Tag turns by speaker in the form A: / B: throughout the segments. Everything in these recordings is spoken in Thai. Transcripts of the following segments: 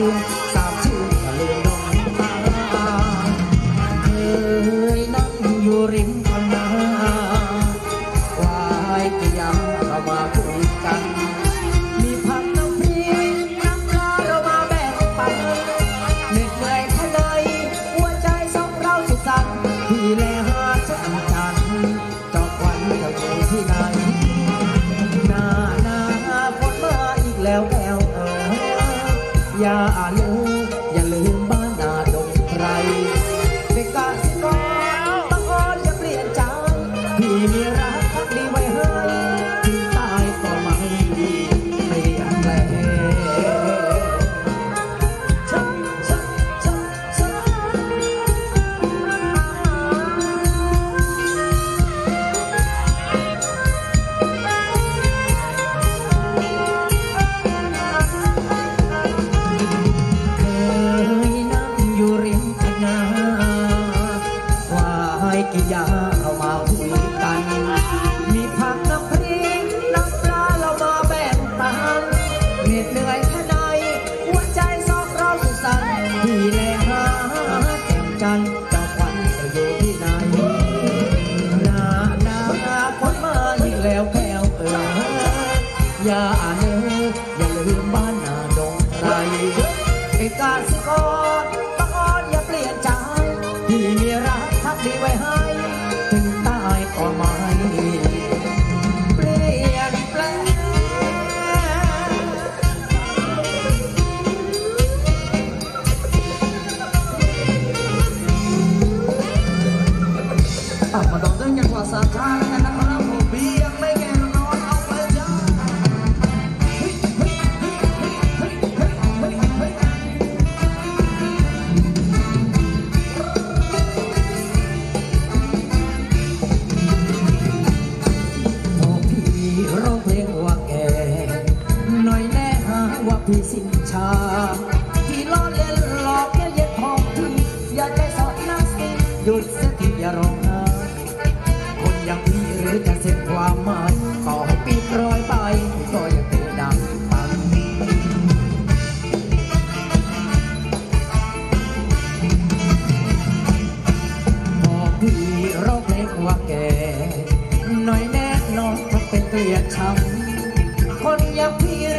A: you. านุอย่าลืมบ้า พี่แลหแก่นจันเจ้าควันจะอยู่ที่ไหนนานาคนมาอีกแล้วแก้วเอ๋ยอย่าเลิกอย่าลืมบ้านนาดงไกรเอ
B: กาสกร Ah, madamdan yang kuasa karena orang hobi yang pengen non off aja. Kopi rong leng
A: wake, noi ne ha wapi sin cha. ที่ล้อเล่นหลอกแค่เย็ดของพี่อย่าใจสอดนักสกินหยุดเสียทีอย่ารอ ซื้อจะเสร็จความหมายต่อให้ปีกร้อยไปก็ยังเป็นดังตังบอกพี่เราเล็กว่าแก่น่อยแน่นอนเพาเป็นเกลียดช้ำคนอย่างพี่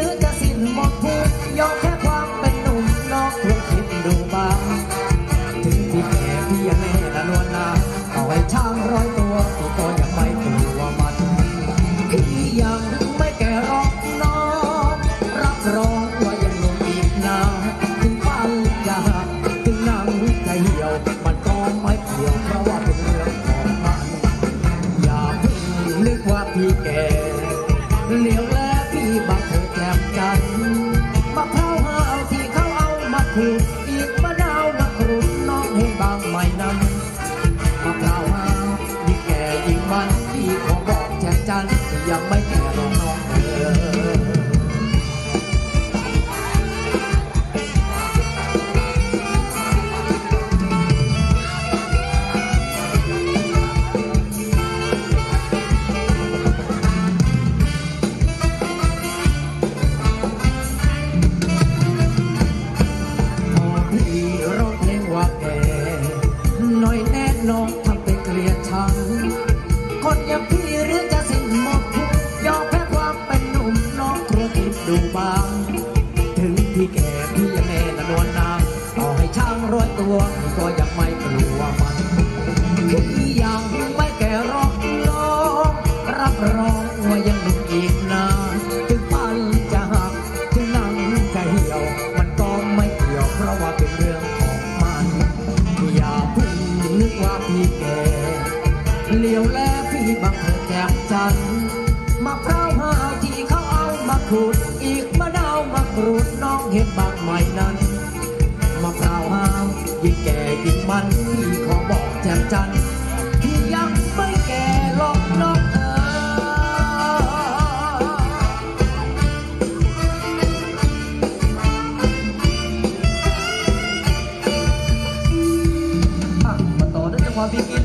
A: เหี่ยว งทำเป็นเกลียดชังคนอย่างพี่หรือจะสิ้นหมดทุกยอมแพ้ความเป็นหนุ่มน้องกระติดดูบาง ถึงพี่แก่พี่ยังแม่ละนวลนางต่อให้ช่างร้อยตัวก็ยังไม่กลัวมันพี่ยังไม่ ที่แก่เลี้ย
B: วแลพี่บังเอิแก้มจันมะพร้าวหาที่เขาเอามาขุดอีกมะนาวมาขูดน้องเห็นบางใหม่นั้นมะพร้าวหายิ่งแก่ยิ่งมันพี่ขอบอกแจ่
C: มจันทร์ 啊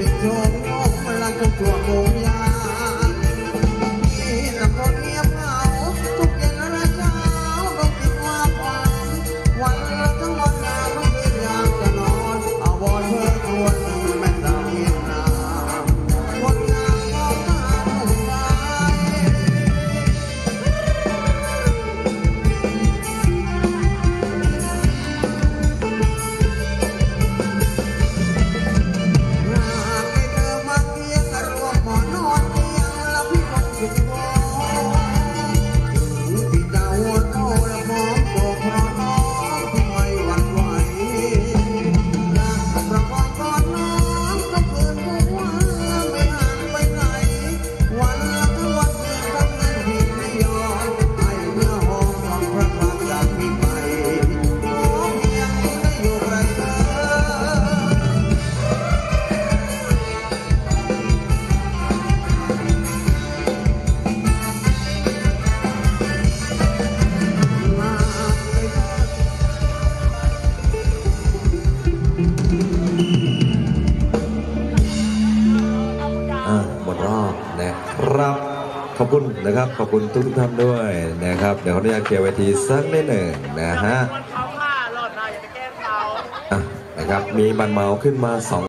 C: the doing ครับ ขอบคุณนะครับ ขอบคุณทุกท่านด้วยนะครับ เดี๋ยวขออนุญาตเคลียร์เวทีสักนิดหนึ่งนะฮะนะครับ มีบันเมาขึ้นมาสอง